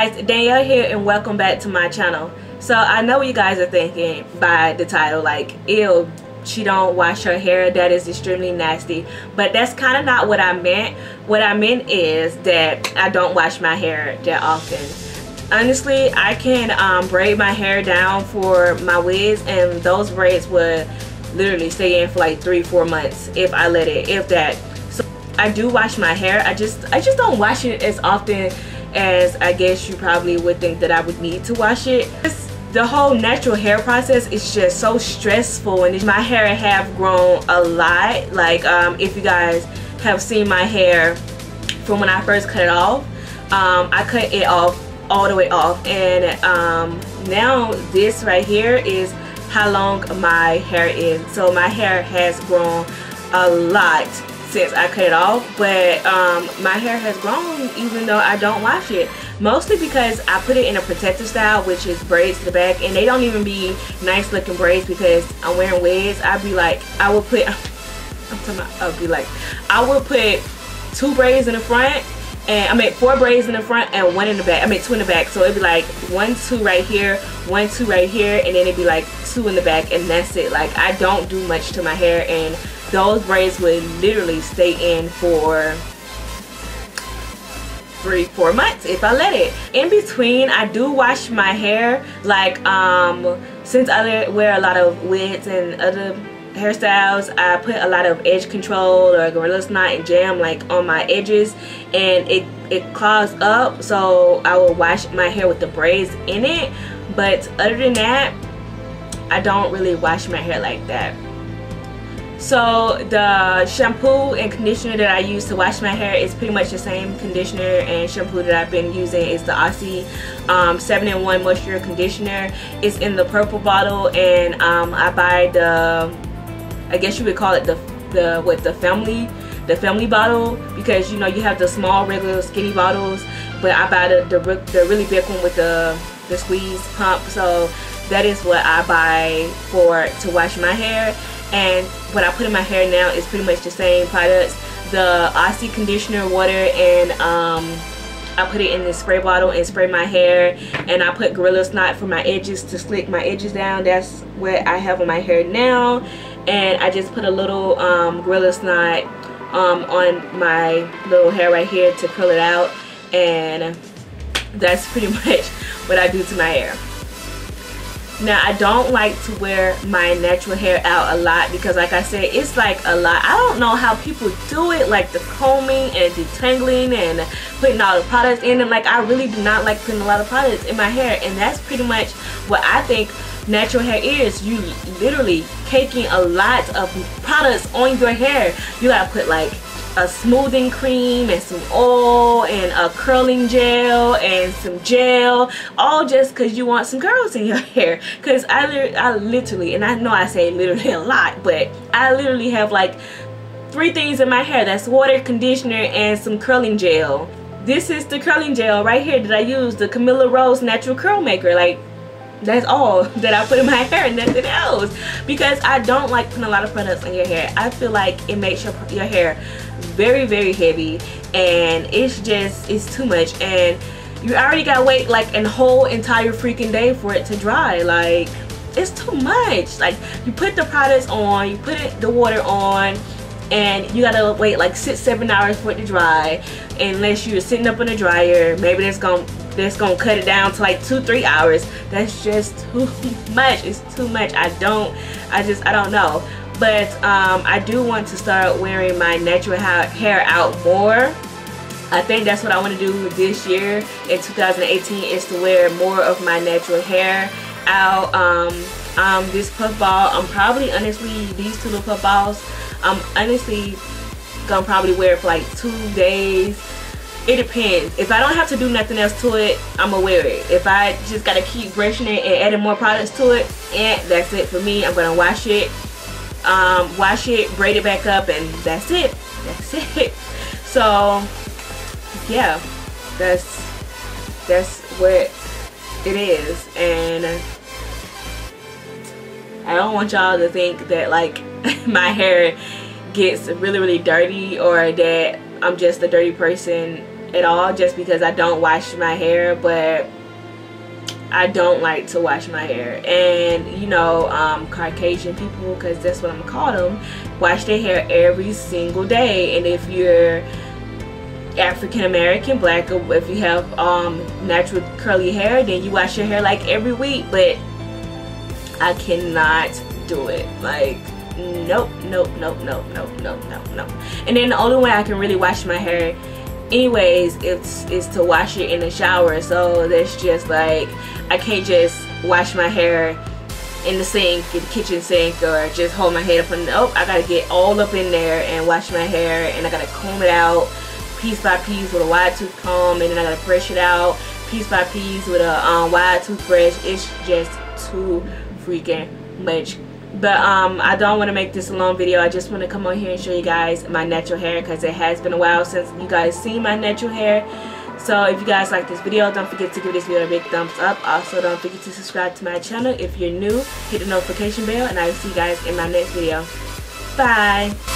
guys Danielle here and welcome back to my channel. So I know you guys are thinking by the title like ew she don't wash her hair that is extremely nasty. But that's kind of not what I meant. What I meant is that I don't wash my hair that often. Honestly I can um, braid my hair down for my wigs and those braids would literally stay in for like three four months if I let it if that. So I do wash my hair. I just I just don't wash it as often as I guess you probably would think that I would need to wash it. The whole natural hair process is just so stressful and my hair have grown a lot. Like um, if you guys have seen my hair from when I first cut it off, um, I cut it off all the way off and um, now this right here is how long my hair is. So my hair has grown a lot since I cut it off but um, my hair has grown even though I don't wash it. Mostly because I put it in a protective style which is braids to the back and they don't even be nice looking braids because I'm wearing wigs. I'd be like I would put I'm talking about I'd be like I would put two braids in the front and I made four braids in the front and one in the back I made two in the back. So it'd be like one two right here one two right here and then it'd be like two in the back and that's it. Like I don't do much to my hair and those braids would literally stay in for three four months if I let it. In between I do wash my hair like um since I wear a lot of wigs and other hairstyles I put a lot of edge control or gorilla snot and jam like on my edges and it it clogs up so I will wash my hair with the braids in it. But other than that I don't really wash my hair like that so the shampoo and conditioner that I use to wash my hair is pretty much the same conditioner and shampoo that I've been using. It's the Aussie 7-in-1 um, Moisture Conditioner. It's in the purple bottle and um, I buy the, I guess you would call it the, the what the family the family bottle because you know you have the small regular skinny bottles but I buy the, the, the really big one with the, the squeeze pump so that is what I buy for to wash my hair and what I put in my hair now is pretty much the same products. The Aussie conditioner water and um, I put it in the spray bottle and spray my hair. And I put Gorilla Snot for my edges to slick my edges down. That's what I have on my hair now. And I just put a little um, Gorilla Snot um, on my little hair right here to curl it out. And that's pretty much what I do to my hair now I don't like to wear my natural hair out a lot because like I said it's like a lot. I don't know how people do it like the combing and detangling and putting all the products in and like I really do not like putting a lot of products in my hair and that's pretty much what I think natural hair is. You literally taking a lot of products on your hair. You gotta put like a smoothing cream and some oil and a curling gel and some gel all just because you want some curls in your hair. Because I, I literally and I know I say literally a lot but I literally have like three things in my hair. That's water conditioner and some curling gel. This is the curling gel right here that I use the Camilla Rose natural curl maker. Like that's all that I put in my hair and nothing else. Because I don't like putting a lot of products on your hair. I feel like it makes your, your hair very very heavy. And it's just it's too much. And you already gotta wait like a whole entire freaking day for it to dry. Like it's too much. Like you put the products on you put it, the water on and you gotta wait like six seven hours for it to dry. Unless you're sitting up in a dryer maybe that's gonna that's gonna cut it down to like two three hours. That's just too much. It's too much. I don't I just I don't know. But um, I do want to start wearing my natural hair out more. I think that's what I want to do this year in 2018 is to wear more of my natural hair out. Um, um, this puff ball I'm probably honestly these two little puff balls I'm honestly gonna probably wear it for like two days it depends. If I don't have to do nothing else to it I'm gonna wear it. If I just gotta keep brushing it and adding more products to it and that's it for me. I'm gonna wash it um, wash it braid it back up and that's it. That's it. So yeah that's that's what it is. And I don't want y'all to think that like my hair gets really really dirty or that I'm just a dirty person at all just because I don't wash my hair but I don't like to wash my hair. And you know um, Caucasian people because that's what I'm gonna call them wash their hair every single day. And if you're African American black if you have um, natural curly hair then you wash your hair like every week. But I cannot do it. Like nope nope nope nope nope nope nope nope. And then the only way I can really wash my hair anyways it's is to wash it in the shower. So that's just like I can't just wash my hair in the sink in the kitchen sink or just hold my head up and oh I gotta get all up in there and wash my hair and I gotta comb it out piece by piece with a wide tooth comb and then I gotta brush it out piece by piece with a um, wide toothbrush. It's just too freaking much but um i don't want to make this a long video. I just want to come on here and show you guys my natural hair because it has been a while since you guys seen my natural hair. So if you guys like this video don't forget to give this video a big thumbs up. Also don't forget to subscribe to my channel if you're new. Hit the notification bell and i will see you guys in my next video. Bye